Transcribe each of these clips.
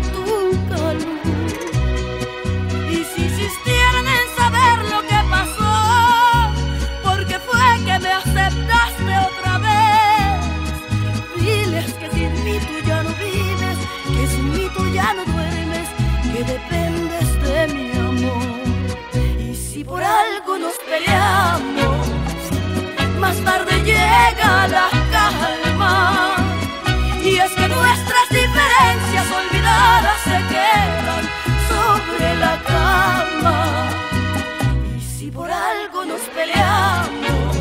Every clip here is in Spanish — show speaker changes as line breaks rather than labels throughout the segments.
tu. Y si insistieran en saber lo que pasó, porque fue que me aceptaste otra vez, diles que sin mí tú ya no vives, que sin mí tú ya no duermes, que dependes de mi amor. Y si por algo nos peleamos, más tarde llega. peleamos,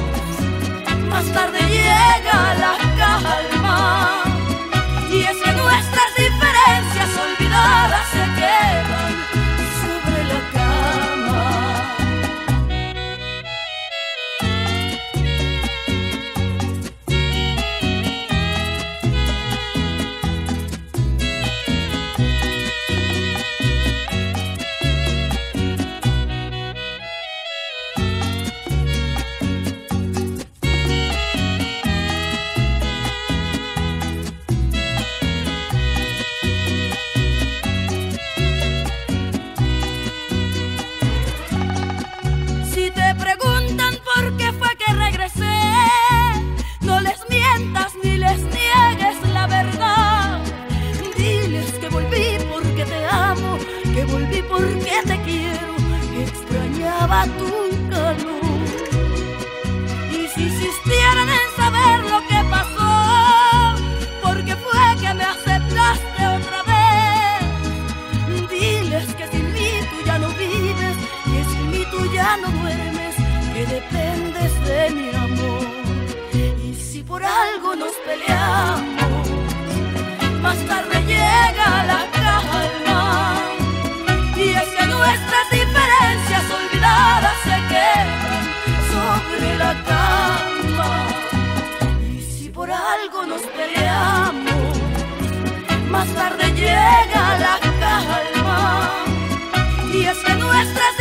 más tarde llega la calma. volví porque te quiero, extrañaba tu calor. Y si insistieran en saber lo que pasó, porque fue que me aceptaste otra vez, diles que sin mí tú ya no vives, que sin mí tú ya no duermes, que dependes de mi amor. Y si por algo nos peleamos, más tarde Más tarde llega la calma. Y es que nuestras